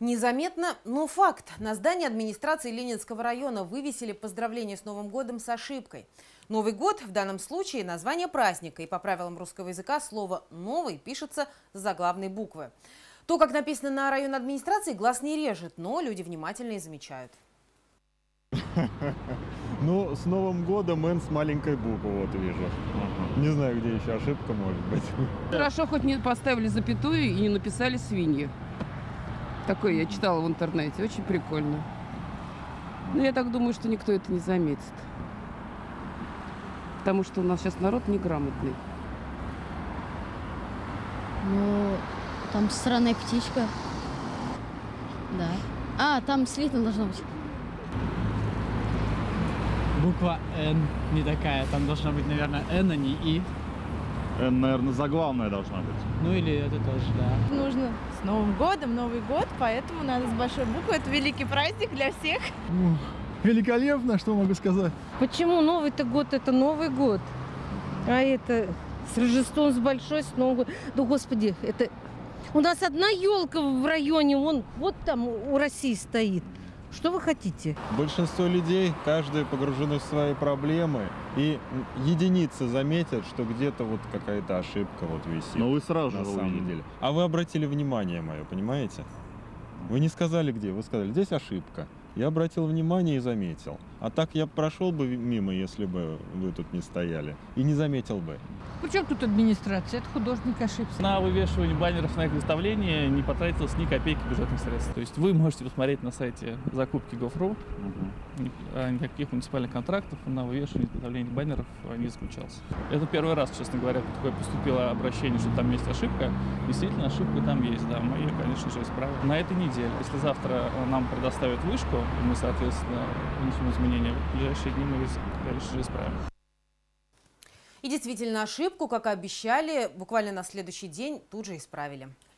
Незаметно, но факт. На здании администрации Ленинского района вывесили поздравления с Новым годом с ошибкой. Новый год в данном случае название праздника, и по правилам русского языка слово «новый» пишется с заглавной буквы. То, как написано на районной администрации, глаз не режет, но люди внимательно и замечают. Ну, с Новым годом Н с маленькой буквы, вот вижу. Не знаю, где еще ошибка может быть. Хорошо, хоть не поставили запятую и не написали свиньи. Такое я читала в интернете. Очень прикольно. Но я так думаю, что никто это не заметит. Потому что у нас сейчас народ неграмотный. Ну, там странная птичка. Да. А, там слитно должно быть. Буква Н не такая. Там должна быть, наверное, Н, а не И. Н, наверное, заглавная должна быть. Ну или это тоже, да. нужно с Новым годом, Новый год, поэтому надо с большой буквы. Это великий праздник для всех. Великолепно, что могу сказать. Почему Новый-то год это Новый год? А это с Рождеством, с Большой, с Новым годом. Да, Господи, это... У нас одна елка в районе, вон, вот там у России стоит. Что вы хотите? Большинство людей, каждый погружены в свои проблемы, и единицы заметят, что где-то вот какая-то ошибка вот висит. Но вы сразу на же самом увидели. деле. А вы обратили внимание мое, понимаете? Вы не сказали где, вы сказали, здесь ошибка. Я обратил внимание и заметил. А так я прошел бы мимо, если бы вы тут не стояли, и не заметил бы. Причем тут администрация? Это художник ошибся. На вывешивание баннеров на их выставление не потратилось ни копейки бюджетных средств. То есть вы можете посмотреть на сайте закупки Ни- а никаких муниципальных контрактов на вывешивание и изготовление баннеров а, не заключался. Это первый раз, честно говоря, такое поступило обращение, что там есть ошибка. Действительно, ошибка там есть, да, мы ее, конечно же, исправим. На этой неделе, если завтра э, нам предоставят вышку, мы, соответственно, внесем изменения, в ближайшие дни мы ее, конечно исправим. И действительно ошибку, как и обещали, буквально на следующий день тут же исправили.